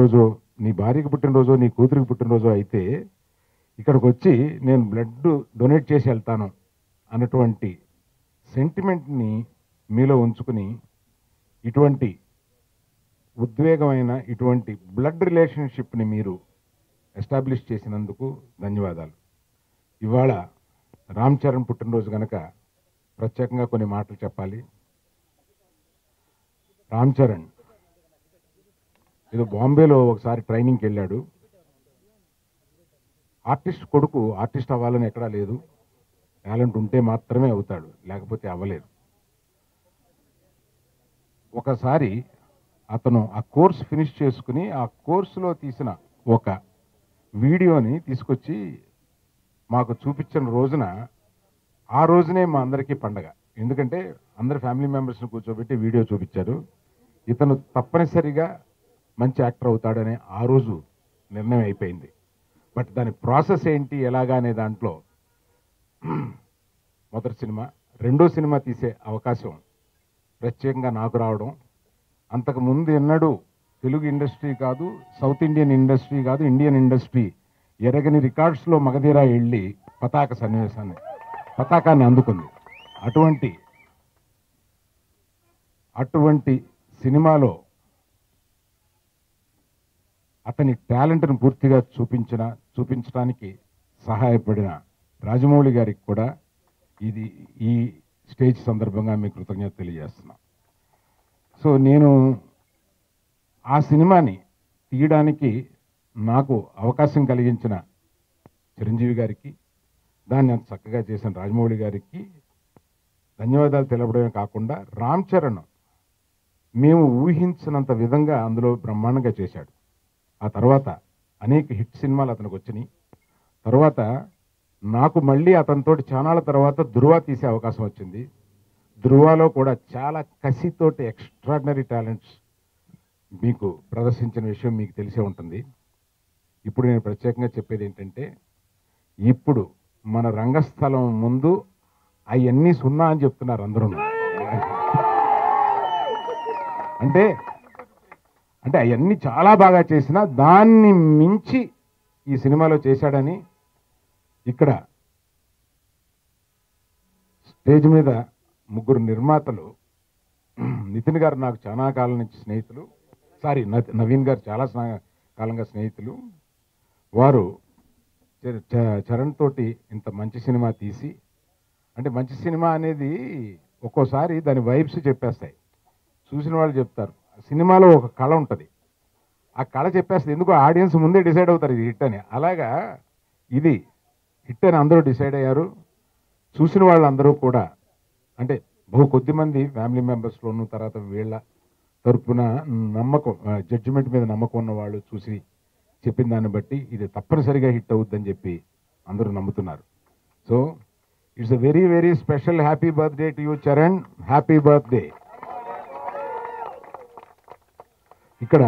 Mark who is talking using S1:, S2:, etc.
S1: రోజు నీ భార్యకి పుట్టినరోజు నీ కూతురికి పుట్టినరోజు అయితే ఇక్కడికి వచ్చి నేను బ్లడ్ డొనేట్ చేసి వెళ్తాను అన్నటువంటి సెంటిమెంట్ని మీలో ఉంచుకుని ఇటువంటి ఉద్వేగమైన ఇటువంటి బ్లడ్ రిలేషన్షిప్ని మీరు ఎస్టాబ్లిష్ చేసినందుకు ధన్యవాదాలు. ఇవాళ రామ్ చరణ్ పుట్టినరోజు కనుక ప్రత్యేకంగా కొన్ని మాటలు చెప్పాలి. రామ్ చరణ్ ఏదో బాంబేలో ఒకసారి ట్రైనింగ్కి వెళ్ళాడు. ఆర్టిస్ట్ కొడుకు ఆర్టిస్ట్ అవ్వాలని ఎక్కడా లేదు. టాలెంట్ ఉంటే మాత్రమే అవుతాడు లేకపోతే అవ్వలేదు. ఒకసారి అతను ఆ కోర్స్ ఫినిష్ చేసుకుని ఆ కోర్సులో తీసిన ఒక వీడియోని తీసుకొచ్చి మాకు చూపించిన రోజున ఆ రోజునే మా అందరికీ పండగ. ఎందుకంటే అందరి ఫ్యామిలీ మెంబర్స్ని కూర్చోబెట్టి వీడియో చూపించారు ఇతను తప్పనిసరిగా మంచి యాక్టర్ అవుతాడనే ఆ రోజు నిర్ణయం అయిపోయింది. బట్ దాని ప్రాసెస్ ఏంటి ఎలాగా అనే దాంట్లో మొదటి సినిమా రెండో సినిమా తీసే అవకాశం ప్రత్యేకంగా నాకు రావడం. అంతకు ముందు ఎన్నడూ తెలుగు ఇండస్ట్రీ కాదు సౌత్ ఇండియన్ ఇండస్ట్రీ కాదు ఇండియన్ ఇండస్ట్రీ ఎరగని రికార్డ్స్లో మగధీరా వెళ్ళి పతాక సన్నివేశాన్ని పతాకాన్ని అందుకుంది. అటువంటి అటువంటి సినిమాలో అతని టాలెంట్ను పూర్తిగా చూపించిన చూపించడానికి సహాయపడిన రాజమౌళి గారికి కూడా ఇది ఈ స్టేజ్ సందర్భంగా మీకు కృతజ్ఞత తెలియజేస్తున్నాం. సో నేను ఆ సినిమాని తీయడానికి నాకు అవకాశం కలిగించిన చిరంజీవి గారికి దాన్ని అంత చక్కగా చేసిన రాజమౌళి గారికి ధన్యవాదాలు తెలపడమే కాకుండా రామ్ చరణ్ మేము ఊహించినంత విధంగా అందులో బ్రహ్మాండంగా చేశాడు. ఆ తర్వాత అనేక హిట్ సినిమాలు అతనికి వచ్చినాయి. తర్వాత నాకు మళ్ళీ అతనితోటి చానాల తర్వాత ధృవ తీసే అవకాశం వచ్చింది. ధృవలో కూడా చాలా కసితోటి ఎక్స్ట్రాడినరీ టాలెంట్స్ మీకు ప్రదర్శించిన విషయం మీకు తెలిసే ఉంటుంది. ఇప్పుడు నేను ప్రత్యేకంగా చెప్పేది ఏంటంటే ఇప్పుడు మన రంగస్థలం ముందు అవన్నీ సున్నా అని చెప్తున్నారు అందరూ. అంటే అంటే అవన్నీ చాలా బాగా చేసినా దాన్ని మించి ఈ సినిమాలో చేశాడని ఇక్కడ స్టేజ్ మీద ముగ్గురు నిర్మాతలు నితిన్ గారు నాకు చాలా కాలం నుంచి స్నేహితులు సారీ న- నవీన్ గారు చాలా స్నా- కాలంగా స్నేహితులు. వారు చ- చ- చరణ్ తోటి ఇంత మంచి సినిమా తీసి అంటే మంచి సినిమా అనేది ఒక్కోసారి దాని వైబ్స్ చెప్పేస్తాయి. చూసిన వాళ్ళు చెప్తారు. సినిమాలో ఒక కళ ఉంటుంది. ఆ కళ చెప్పేస్తుంది ఎందుకో ఆడియన్స్ ముందే డిసైడ్ అవుతారు ఇది హిట్ అని. అలాగా ఇది హిట్ అని అందరూ డిసైడ్ అయ్యారు. చూసిన వాళ్ళందరూ కూడా అంటే బహు కొద్ది మంది ఫ్యామిలీ మెంబర్స్లోను తర్వాత వీళ్ళ తరపున నమ్మకం జడ్జిమెంట్ మీద నమ్మకం ఉన్న వాళ్ళు చూసి చెప్పిన దాన్ని బట్టి ఇది తప్పనిసరిగా హిట్ అవుద్దని చెప్పి అందరూ నమ్ముతున్నారు. So it's a very very special happy birthday to you Charan. Happy birthday. ఇక్కడ